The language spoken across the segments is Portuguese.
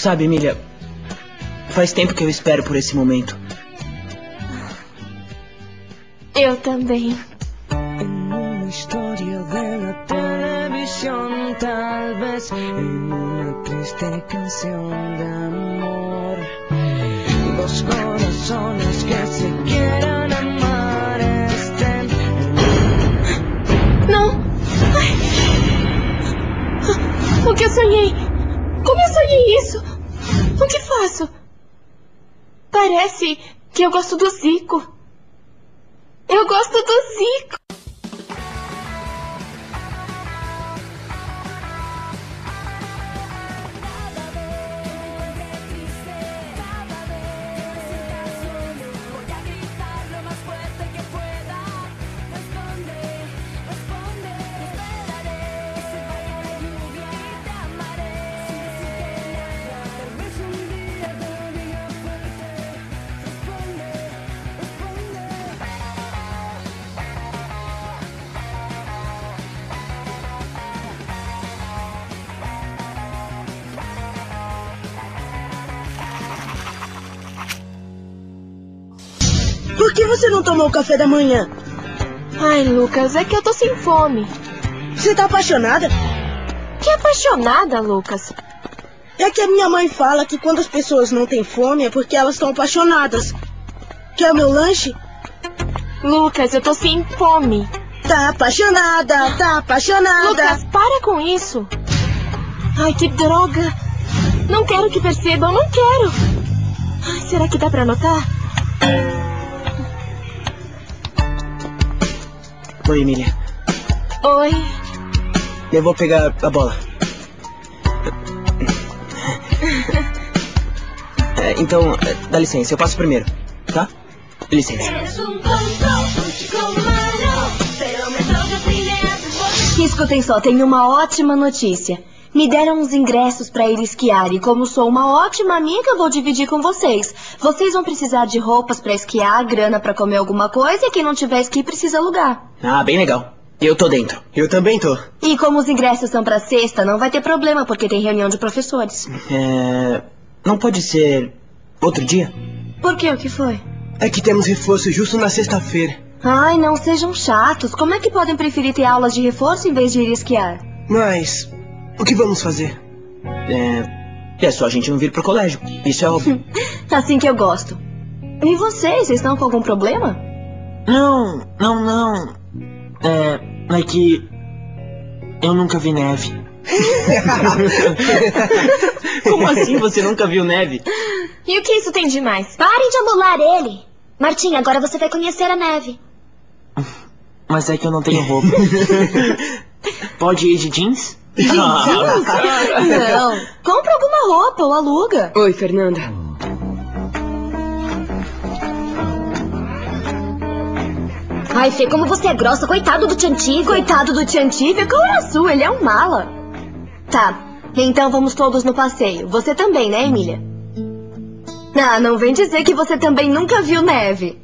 Sabe, Emília, faz tempo que eu espero por esse momento. Eu também. En una historia de televisión, tal vez en una triste canción de amor. Dos corazones que se quieran amar estén Não! Ai. O que eu sonhei? Como eu sonhei isso? O que faço? Parece que eu gosto do Zico. Eu gosto do Zico. Você não tomou o café da manhã? Ai, Lucas, é que eu tô sem fome. Você tá apaixonada? Que apaixonada, Lucas. É que a minha mãe fala que quando as pessoas não têm fome é porque elas estão apaixonadas. Quer o meu lanche? Lucas, eu tô sem fome. Tá apaixonada, tá apaixonada. Lucas, para com isso. Ai, que droga. Não quero que percebam, não quero. Ai, será que dá pra notar? Oi, Emília. Oi. Eu vou pegar a bola. É, então, é, dá licença, eu passo primeiro, tá? Licença. Escutem só, tenho uma ótima notícia. Me deram uns ingressos para ir esquiar e como sou uma ótima amiga, vou dividir com vocês. Vocês vão precisar de roupas para esquiar, grana para comer alguma coisa e quem não tiver esqui precisa alugar. Ah, bem legal. Eu tô dentro. Eu também tô. E como os ingressos são para sexta, não vai ter problema porque tem reunião de professores. É... Não pode ser outro dia? Por quê? O que foi? É que temos reforço justo na sexta-feira. Ai, não sejam chatos. Como é que podem preferir ter aulas de reforço em vez de ir esquiar? Mas o que vamos fazer? É... É só a gente não vir pro colégio. Isso é óbvio. Assim que eu gosto. E vocês, vocês estão com algum problema? Não, não, não. É. É que. Eu nunca vi neve. Como assim você nunca viu neve? E o que isso tem de mais? Parem de amular ele. Martinha, agora você vai conhecer a neve. Mas é que eu não tenho roupa. Pode ir de jeans? Não. Compra alguma roupa ou aluga. Oi, Fernanda. Ai, Fê, como você é grossa. Coitado do Tiantive. Coitado do Tiantive, qual é a sua? Ele é um mala. Tá, então vamos todos no passeio. Você também, né, Emília? Ah, não vem dizer que você também nunca viu neve.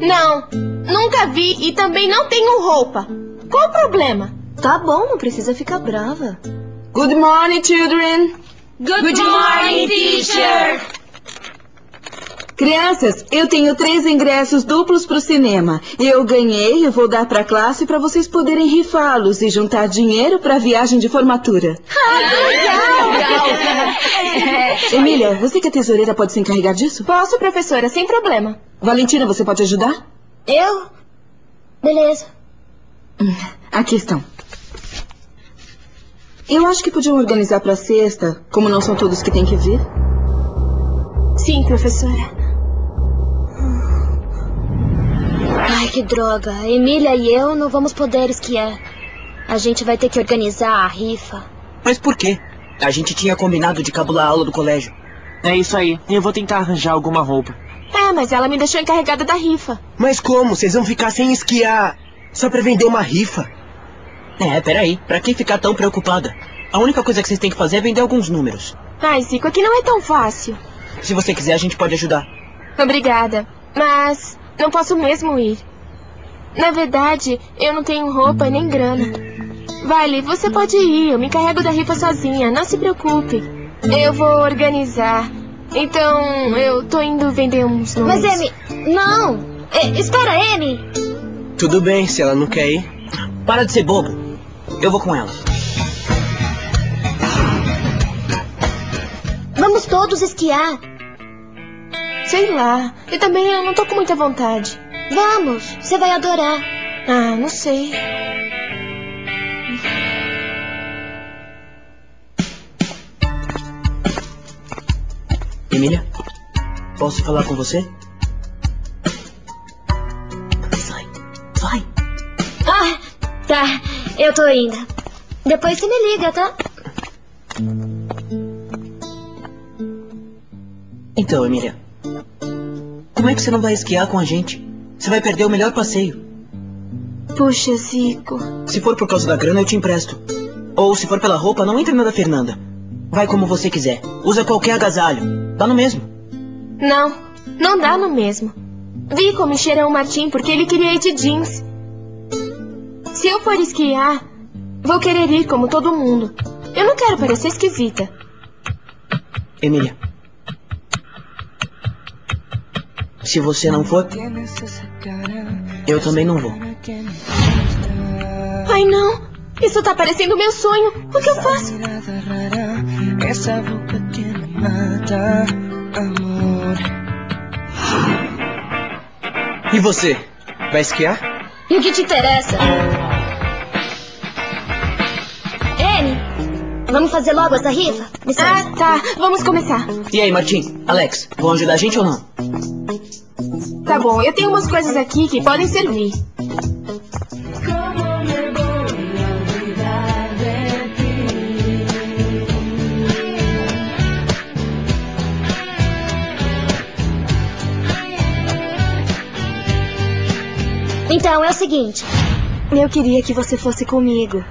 Não, nunca vi e também não tenho roupa. Qual o problema? Tá bom, não precisa ficar brava. Good morning, children. Good, morning, teacher. Crianças, eu tenho três ingressos duplos pro cinema. Eu ganhei, eu vou dar pra classe pra vocês poderem rifá-los e juntar dinheiro pra viagem de formatura. Emília, você que é tesoureira pode se encarregar disso? Posso, professora, sem problema. Valentina, você pode ajudar? Eu? Beleza. Aqui estão. Eu acho que podiam organizar pra sexta, como não são todos que têm que vir. Sim, professora. Ai, que droga. A Emília e eu não vamos poder esquiar. A gente vai ter que organizar a rifa. Mas por quê? A gente tinha combinado de cabular a aula do colégio. É isso aí. Eu vou tentar arranjar alguma roupa. É, mas ela me deixou encarregada da rifa. Mas como? Vocês vão ficar sem esquiar só pra vender uma rifa? É, peraí. Pra que ficar tão preocupada? A única coisa que vocês têm que fazer é vender alguns números. Ai, Zico, aqui não é tão fácil. Se você quiser, a gente pode ajudar. Obrigada. Mas não posso mesmo ir. Na verdade, eu não tenho roupa nem grana. Vale, você pode ir. Eu me encarrego da rifa sozinha. Não se preocupe. Eu vou organizar. Então, eu tô indo vender uns Mas, números. Amy, não. É, espera, Amy. Tudo bem, se ela não quer ir. Para de ser bobo. Eu vou com ela. Vamos todos esquiar. Sei lá. E também eu não tô com muita vontade. Vamos, você vai adorar. Ah, não sei. Emília, posso falar com você? Eu tô indo. Depois você me liga, tá? Então, Emília, como é que você não vai esquiar com a gente? Você vai perder o melhor passeio. Puxa, Zico. Se for por causa da grana, eu te empresto. Ou se for pela roupa, não entre na da Fernanda. Vai como você quiser. Usa qualquer agasalho. Dá no mesmo. Não, não dá no mesmo. Vi como encheram o Martim porque ele queria ir de jeans. Se eu for esquiar, vou querer ir como todo mundo. Eu não quero parecer esquisita. Emília. Se você não for, eu também não vou. Ai, não. Isso tá parecendo meu sonho. O que eu faço? Esa boca que me mata, amor. E você? Vai esquiar? E o que te interessa? Amy, vamos fazer logo essa rifa? Licença. Ah, tá. Vamos começar. E aí, Martim? Alex, vão ajudar a gente ou não? Tá bom, eu tenho umas coisas aqui que podem servir. Então, é o seguinte. Eu queria que você fosse comigo.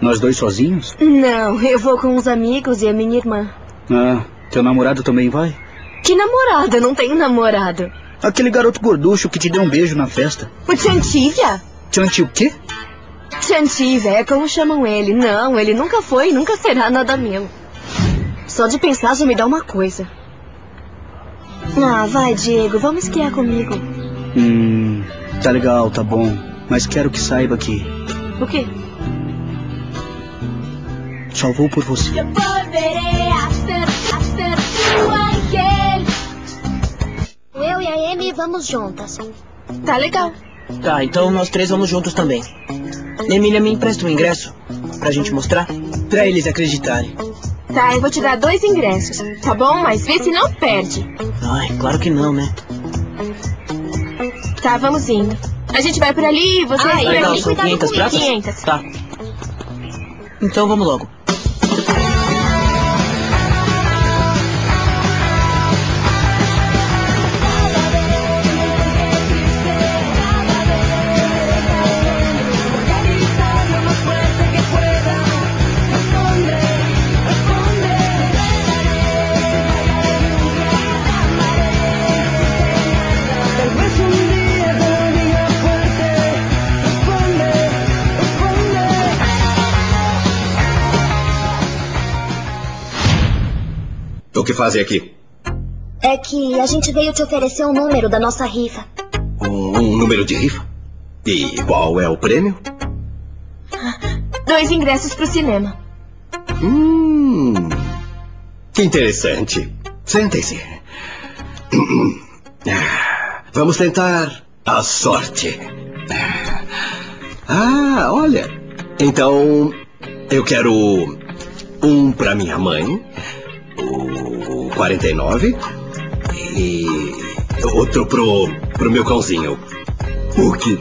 Nós dois sozinhos? Não, eu vou com os amigos e a minha irmã. Ah, teu namorado também vai? Que namorado? Eu não tenho namorado. Aquele garoto gorducho que te deu um beijo na festa. O Chantivia? Chanti o quê? Chantivia é como chamam ele. Não, ele nunca foi e nunca será nada meu. Só de pensar já me dá uma coisa. Ah, vai, Diego, vamos esquiar comigo. Hum, tá legal, tá bom. Mas quero que saiba que O quê? só vou por você. Eu e a Amy vamos juntas. Tá legal. Tá, então nós três vamos juntos também. Emília, me empresta um ingresso pra gente mostrar? Pra eles acreditarem. Tá, eu vou te dar dois ingressos, tá bom? Mas vê se não perde. Ai, claro que não, né? Tá, vamos indo. A gente vai por ali e você Ai, vai por Legal, ali. são 500 pratas? 500. Tá. Então vamos logo. Fazem aqui? É que a gente veio te oferecer o número da nossa rifa. Um, um número de rifa? E qual é o prêmio? Dois ingressos pro cinema. Hum. Que interessante. Sentem-se. Vamos tentar a sorte. Ah, olha. Então, eu quero um para minha mãe, o 49 e outro pro pro meu cãozinho, Puck,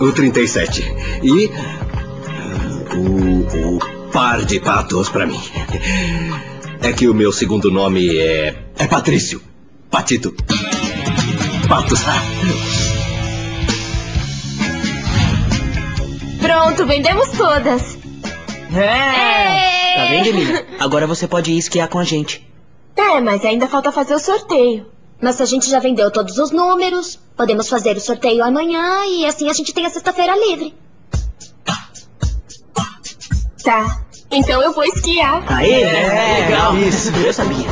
o 37 e ah, o, o par de patos para mim. É que o meu segundo nome é é Patrício, Patito, Patos. Pronto, vendemos todas. É! Tá vendo, Emília? Agora você pode ir esquiar com a gente. É, mas ainda falta fazer o sorteio. Mas a gente já vendeu todos os números. Podemos fazer o sorteio amanhã e assim a gente tem a sexta-feira livre. Tá. Então eu vou esquiar. Aê, É, legal. isso. Eu sabia.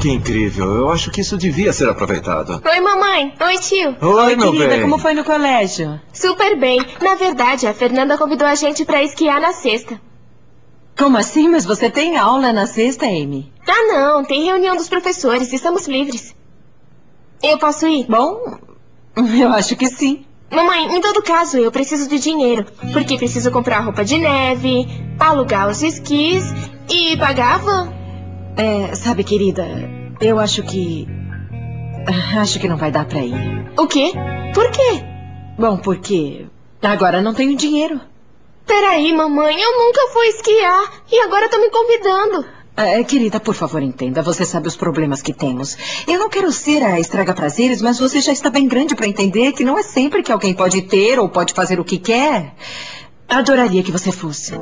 Que incrível. Eu acho que isso devia ser aproveitado. Oi, mamãe. Oi, tio. Oi, meu querida, bem. como foi no colégio? Super bem. Na verdade, a Fernanda convidou a gente pra esquiar na sexta. Como assim? Mas você tem aula na sexta, Amy? Ah, não. Tem reunião dos professores. Estamos livres. Eu posso ir? Bom, eu acho que sim. Mamãe, em todo caso, eu preciso de dinheiro. Porque preciso comprar roupa de neve, alugar os esquis e pagar a van. É, sabe, querida, eu acho que. Acho que não vai dar pra ir. O quê? Por quê? Bom, porque agora não tenho dinheiro. Peraí, mamãe, eu nunca fui esquiar e agora tá me convidando. É, querida, por favor, entenda. Você sabe os problemas que temos. Eu não quero ser a estraga prazeres, mas você já está bem grande para entender que não é sempre que alguém pode ter ou pode fazer o que quer. Adoraria que você fosse.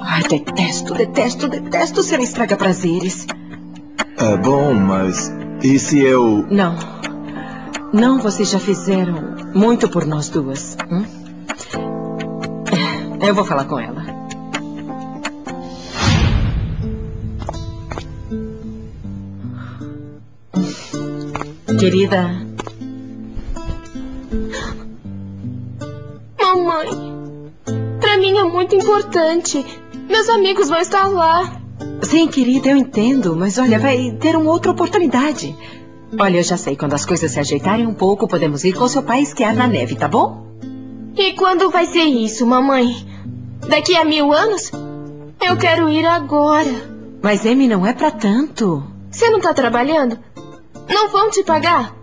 Ai, detesto, detesto, detesto ser a estraga prazeres. É bom, mas. E se eu. Não. Não, vocês já fizeram muito por nós duas. hum? Eu vou falar com ela. Querida, Mamãe, pra mim é muito importante. Meus amigos vão estar lá. sim, querida, eu entendo, mas olha, vai ter uma outra oportunidade. Olha, eu já sei, quando as coisas se ajeitarem um pouco, podemos ir com seu pai esquiar na neve, tá bom? E quando vai ser isso, mamãe? Daqui a mil anos? Eu quero ir agora. Mas Amy não é pra tanto. Você não tá trabalhando? Não vão te pagar?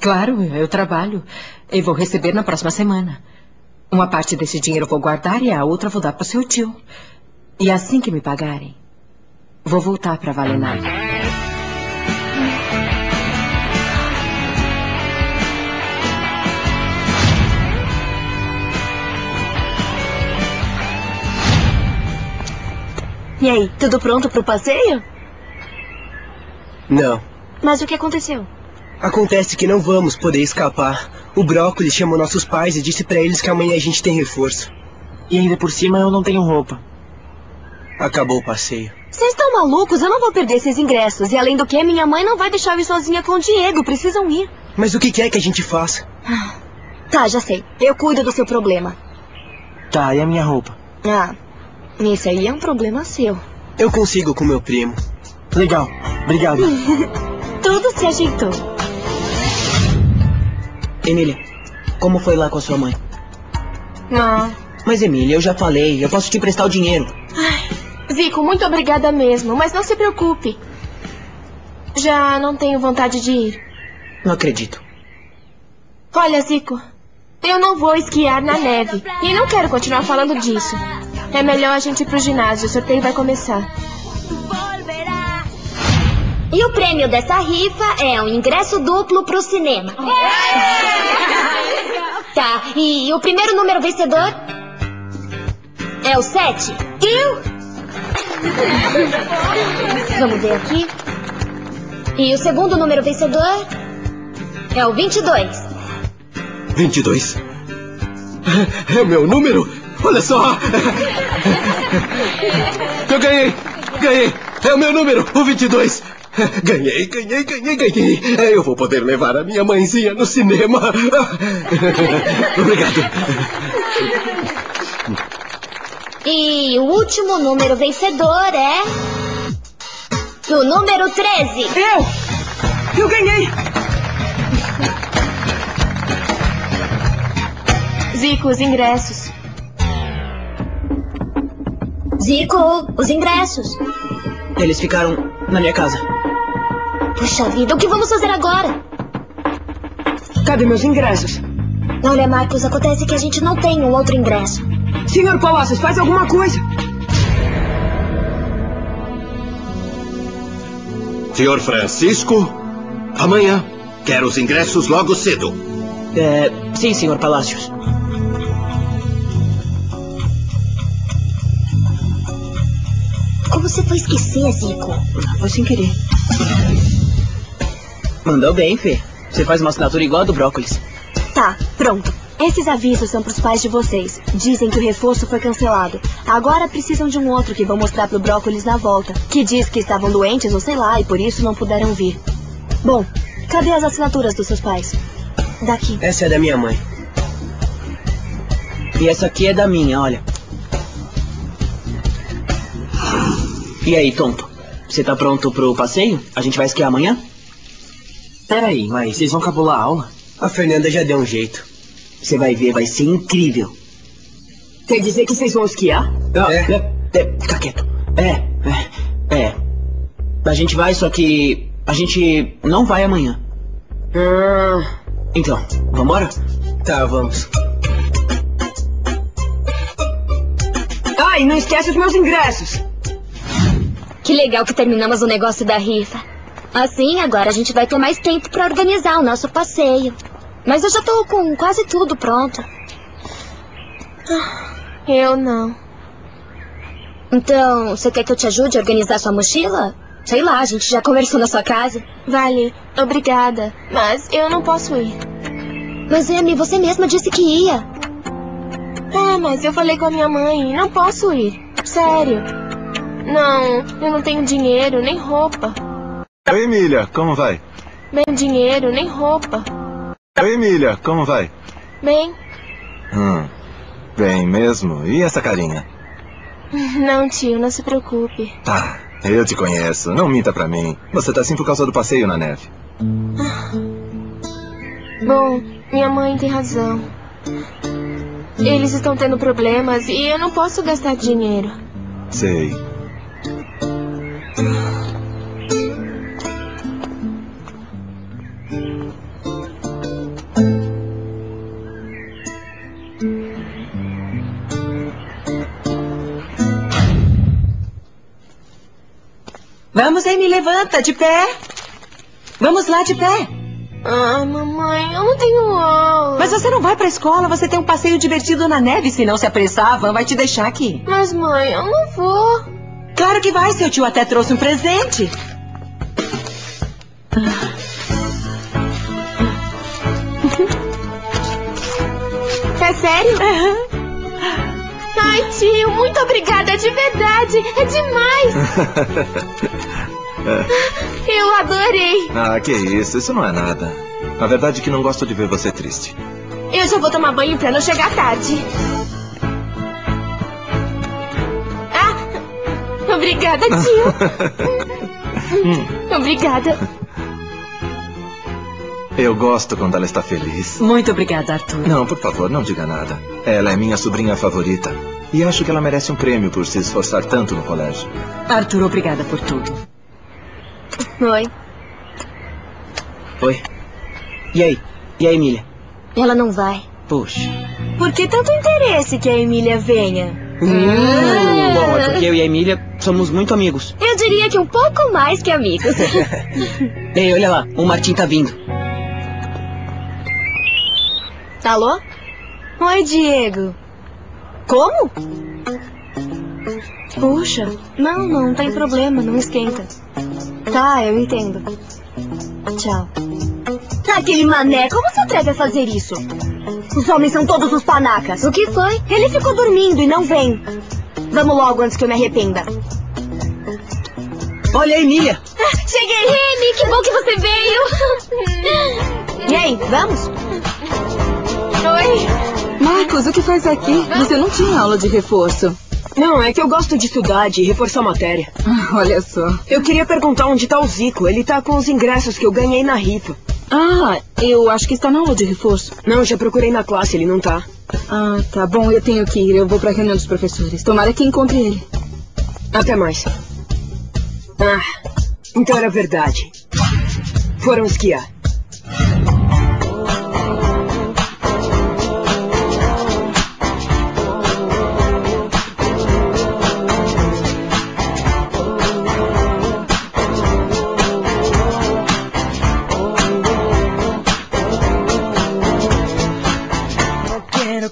Claro, eu trabalho. E vou receber na próxima semana. Uma parte desse dinheiro eu vou guardar e a outra vou dar para seu tio. E assim que me pagarem, vou voltar para Valenai. E aí, tudo pronto pro passeio? Não. Mas o que aconteceu? Acontece que não vamos poder escapar. O Brócolis chamou nossos pais e disse pra eles que amanhã a gente tem reforço. E ainda por cima eu não tenho roupa. Acabou o passeio. Vocês estão malucos? Eu não vou perder esses ingressos. E além do que, minha mãe não vai deixar eu ir sozinha com o Diego. Precisam ir. Mas o que quer que a gente faça? Tá, já sei. Eu cuido do seu problema. Tá, e a minha roupa? Ah, esse aí é um problema seu. Eu consigo com meu primo. Legal, obrigado. Tudo se ajeitou. Emília, como foi lá com a sua mãe? Não. Mas, Emília, eu já falei, eu posso te emprestar o dinheiro. Zico, muito obrigada mesmo, mas não se preocupe. Já não tenho vontade de ir. Não acredito. Olha, Zico, eu não vou esquiar na neve. E não quero continuar falando disso. É melhor a gente ir pro ginásio, o sorteio vai começar. E o prêmio dessa rifa é um ingresso duplo pro cinema. Tá, e o primeiro número vencedor é o 7. Eu? Vamos ver aqui. E o segundo número vencedor é o 22. 22. É o meu número? Olha só! Eu ganhei! Ganhei! É o meu número, o 22! Ganhei, ganhei, ganhei, ganhei! Eu vou poder levar a minha mãezinha no cinema! Obrigado! E o último número vencedor é. O número 13. Eu! Eu ganhei! Zico, os ingressos. Zico, os ingressos. Eles ficaram na minha casa. Puxa vida, o que vamos fazer agora? Cadê meus ingressos? Olha, Marcos, acontece que a gente não tem um outro ingresso. Senhor Palácios, faz alguma coisa! Senhor Francisco, amanhã quero os ingressos logo cedo. É, sim, senhor Palácios. Você foi esquecer, Zico? Foi sem querer. Mandou bem, Fê. Você faz uma assinatura igual a do brócolis. Tá, pronto. Esses avisos são pros pais de vocês. Dizem que o reforço foi cancelado. Agora precisam de um outro que vão mostrar pro brócolis na volta. Que diz que estavam doentes ou sei lá e por isso não puderam vir. Bom, cadê as assinaturas dos seus pais? Daqui. Essa é da minha mãe. E essa aqui é da minha, olha. E aí, tonto? Você tá pronto pro passeio? A gente vai esquiar amanhã? Peraí, mas vocês vão cabular a aula? A Fernanda já deu um jeito. Você vai ver, vai ser incrível. Quer dizer que vocês vão esquiar? Ah, é. É, é, fica quieto. É, é, é. A gente vai, só que a gente não vai amanhã. Ah, Então, vambora? Tá, vamos. Ai, não esquece os meus ingressos. Que legal que terminamos o negócio da rifa. Assim, agora a gente vai ter mais tempo pra organizar o nosso passeio. Mas eu já tô com quase tudo pronto. Eu não. Então, você quer que eu te ajude a organizar sua mochila? Sei lá, a gente já conversou na sua casa. Vale, obrigada. Mas eu não posso ir. Mas, Amy, você mesma disse que ia. É, mas eu falei com a minha mãe. Não posso ir. Sério. Não, eu não tenho dinheiro, nem roupa. Oi, Emília, como vai? Nem dinheiro, nem roupa. Oi, Emília, como vai? Bem, Hum, bem mesmo. E essa carinha? não, tio, não se preocupe. Tá, eu te conheço. Não minta pra mim. Você tá assim por causa do passeio na neve. Bom, minha mãe tem razão. Eles estão tendo problemas e eu não posso gastar dinheiro. Sei. Vamos, Amy, levanta, de pé. Vamos lá, de pé. Ah, mamãe, eu não tenho aula. Mas você não vai pra escola, você tem um passeio divertido na neve. Se não se apressar, a van vai te deixar aqui. Mas, mãe, eu não vou. Claro que vai, seu tio até trouxe um presente. É sério? Ai, tio, muito obrigada, de verdade. É demais. Eu adorei. ah, que isso. Isso não é nada. Na verdade, que não gosto de ver você triste. Eu já vou tomar banho pra não chegar tarde. Obrigada, tio. Obrigada. Eu gosto quando ela está feliz. Muito obrigada, Arthur. Não, por favor, não diga nada. Ela é minha sobrinha favorita. E acho que ela merece um prêmio por se esforçar tanto no colégio. Arthur, obrigada por tudo. Oi. Oi. E aí? E a Emília? Ela não vai. Puxa. Por que tanto interesse que a Emília venha? Hum, bom, é porque eu e a Emília somos muito amigos. Eu diria que um pouco mais que amigos. Ei, olha lá, o Martim tá vindo. Alô? Oi, Diego. Como? Puxa, não, não tem problema, não esquenta. Tá, eu entendo. Tchau. Aquele mané, como se atreve a fazer isso? Os homens são todos os panacas. o que foi? Ele ficou dormindo e não vem. Vamos logo antes que eu me arrependa. Olha a Emília. Cheguei, Remy, que bom que você veio. E aí, vamos? Oi. Marcos, o que faz aqui? Você não tinha aula de reforço. Não, é que eu gosto de estudar, de reforçar matéria. Ah, Olha só. Eu queria perguntar onde tá o Zico. Ele tá com os ingressos que eu ganhei na rifa. Ah, eu acho que está na aula de reforço. Não, já procurei na classe, ele não tá. Ah, tá bom, eu tenho que ir. Eu vou pra reunião dos professores. Tomara que encontre ele. Até mais. Ah, então era verdade. Foram esquiar.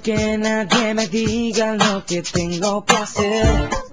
Que nadie me diga lo que tengo que hacer.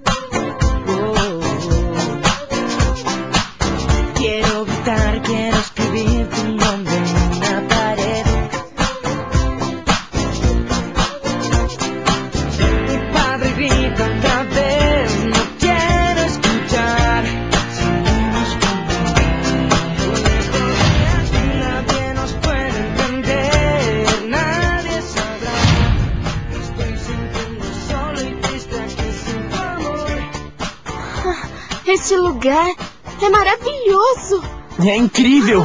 Lugar é maravilhoso. É incrível.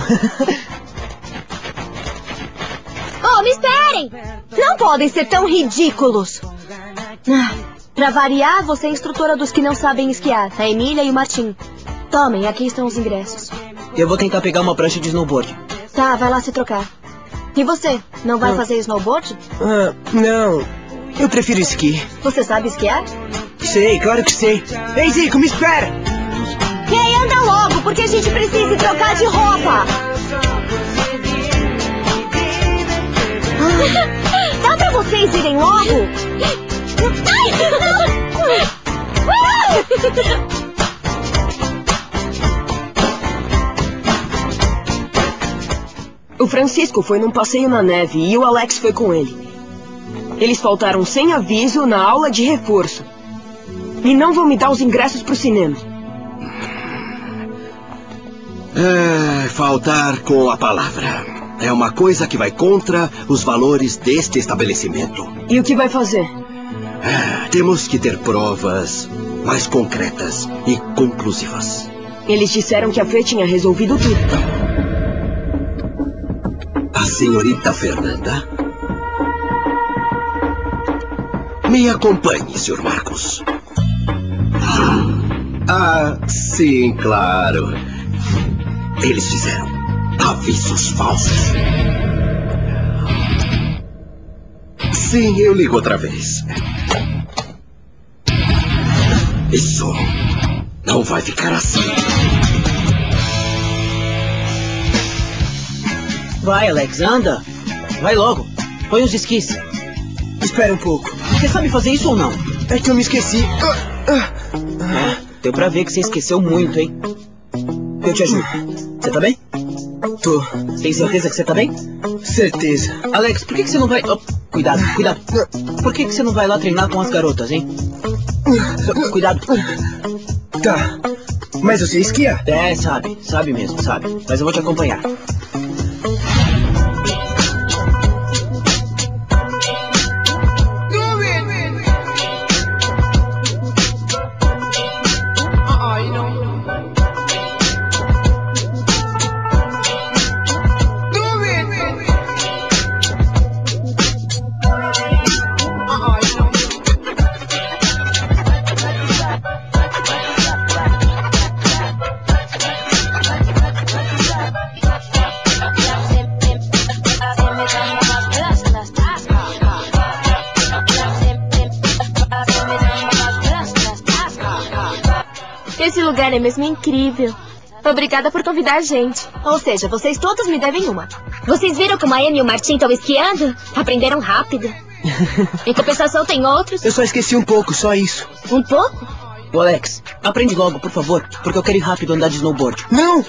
Oh, me esperem! Não podem ser tão ridículos. Ah, pra variar, você é instrutora dos que não sabem esquiar, a Emília e o Martim. Tomem, aqui estão os ingressos. Eu vou tentar pegar uma prancha de snowboard. Tá, vai lá se trocar. E você, não vai Ah. fazer snowboard? Ah, não. Eu prefiro esqui. Você sabe esquiar? Sei, claro que sei. Ei, Zico, me espera! Ei, anda logo, porque a gente precisa trocar de roupa. Dá pra vocês irem logo? O Francisco foi num passeio na neve e o Alex foi com ele. Eles faltaram sem aviso na aula de reforço. E não vão me dar os ingressos pro cinema. É, faltar com a palavra. É uma coisa que vai contra os valores deste estabelecimento. E o que vai fazer? É, temos que ter provas mais concretas e conclusivas. Eles disseram que a Fê tinha resolvido tudo. A senhorita Fernanda? Me acompanhe, Sr. Marcos. Ah, sim, claro. Eles fizeram avisos falsos. Sim, eu ligo outra vez. Isso não vai ficar assim. Vai, Alex, anda. Vai logo. Põe os esquis. Espera um pouco. Você sabe fazer isso ou não? É que eu me esqueci. É, deu pra ver que você esqueceu muito, hein? Eu te ajudo. Você tá bem? Tô. Tem certeza que você tá bem? Certeza. Alex, por que, que você não vai. Oh, cuidado, cuidado. Por que, que você não vai lá treinar com as garotas, hein? Cuidado. Tá. Mas eu sei esquiar. É, sabe, sabe mesmo, sabe. Mas eu vou te acompanhar. É mesmo incrível. Obrigada por convidar a gente. Ou seja, vocês todos me devem uma. Vocês viram como a Amy e o Martim estão esquiando? Aprenderam rápido. Em compensação, tem outros. Eu só esqueci um pouco, só isso. Um pouco? Ô, Alex, aprende logo, por favor, porque eu quero ir rápido andar de snowboard. Não!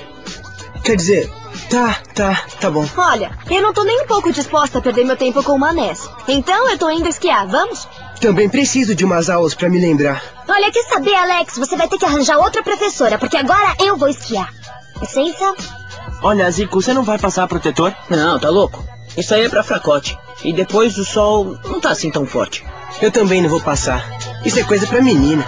Quer dizer, tá, tá, tá bom. Olha, eu não tô nem um pouco disposta a perder meu tempo com uma Ness. Então eu tô indo esquiar, vamos? Também preciso de umas aulas pra me lembrar. Olha, quer saber, Alex? Você vai ter que arranjar outra professora, porque agora eu vou esquiar. Licença? Olha, Zico, você não vai passar protetor? Não, tá louco? Isso aí é pra fracote. E depois o sol não tá assim tão forte. Eu também não vou passar. Isso é coisa pra menina.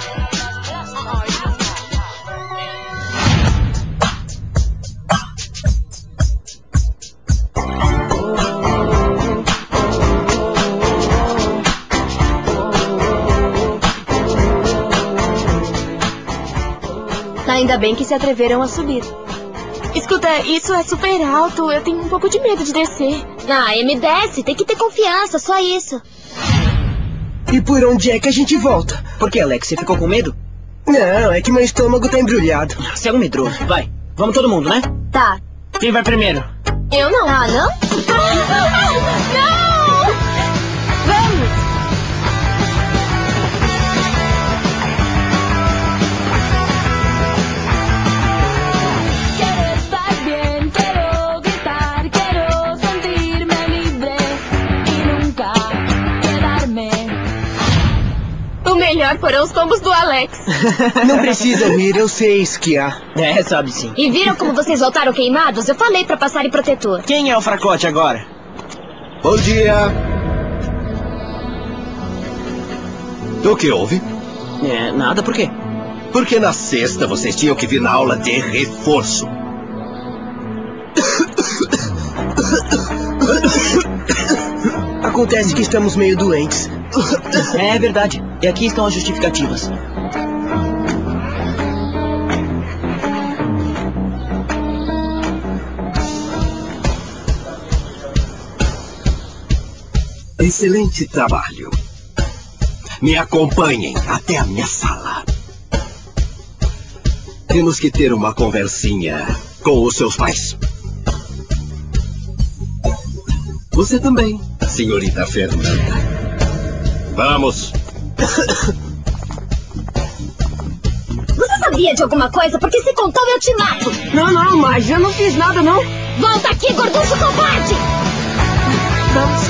Ainda bem que se atreveram a subir. Escuta, isso é super alto. Eu tenho um pouco de medo de descer. Ah, Amy desce, tem que ter confiança, só isso. E por onde é que a gente volta? Por que, Alex? Você ficou com medo? Não, é que meu estômago tá embrulhado. Você é um medroso. Vai. Vamos todo mundo, né? Tá. Quem vai primeiro? Eu não. Ah, não? Vamos! O melhor foram os tombos do Alex. Não precisa rir, eu sei esquiar. É, sabe sim. E viram como vocês voltaram queimados? Eu falei pra passarem protetor. Quem é o fracote agora? Bom dia. O que houve? É, nada, por quê? Porque na sexta vocês tinham que vir na aula de reforço. Acontece que estamos meio doentes. É verdade. E aqui estão as justificativas. Excelente trabalho. Me acompanhem até a minha sala. Temos que ter uma conversinha com os seus pais. Você também, senhorita Fernanda. Vamos. Você sabia de alguma coisa? Porque se contou, eu te mato. Não, não, mas eu não fiz nada, não. Volta aqui, gorducho covarde! Vamos.